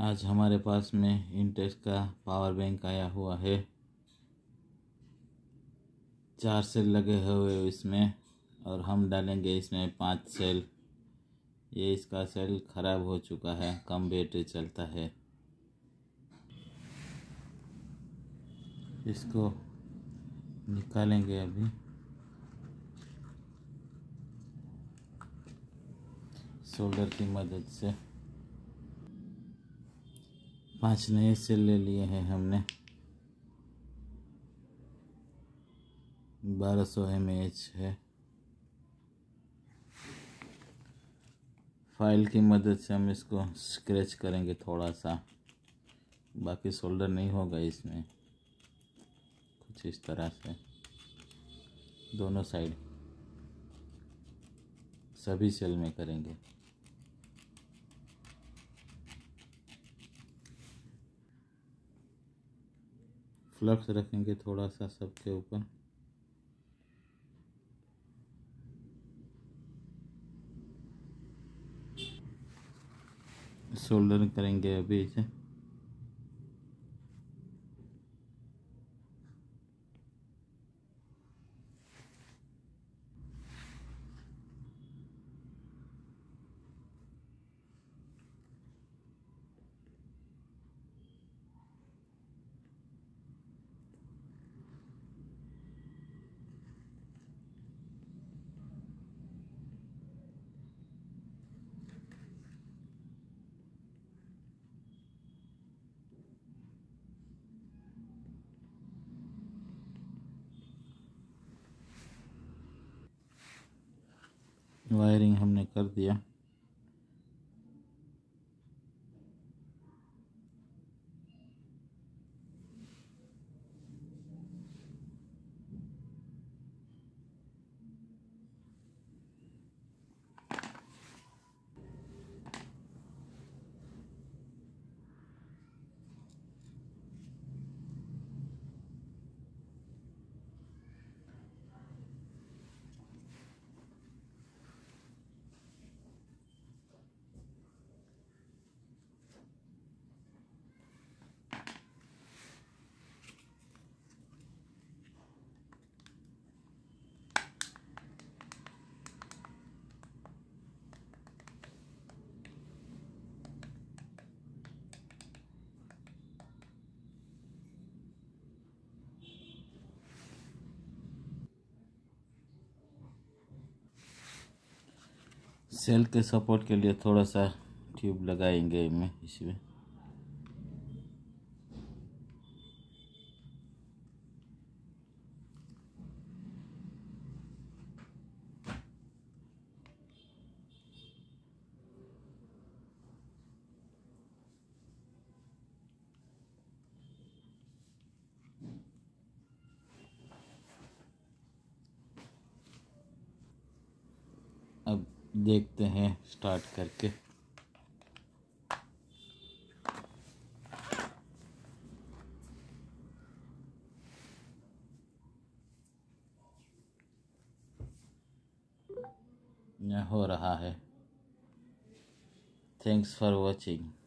आज हमारे पास में इंटेक्स का पावर बैंक आया हुआ है। चार सेल लगे हुए इसमें और हम डालेंगे इसमें पाँच सेल। ये इसका सेल ख़राब हो चुका है, कम बैटरी चलता है। इसको निकालेंगे अभी। सोल्डर की मदद से। पाँच नए सेल ले लिए हैं हमने। बारह सौ एम एच है। फ़ाइल की मदद से हम इसको स्क्रैच करेंगे थोड़ा सा बाकी सोल्डर नहीं होगा इसमें। कुछ इस तरह से। दोनों साइड। सभी सेल में करेंगे। फ्लक्स रखेंगे थोड़ा सा सबके ऊपर। शोल्डर करेंगे अभी इसे। वायरिंग हमने कर दिया। सेल के सपोर्ट के लिए थोड़ा सा ट्यूब लगाएँगे इनमें इसमें देखते हैं स्टार्ट करके। हो रहा है। Thanks for watching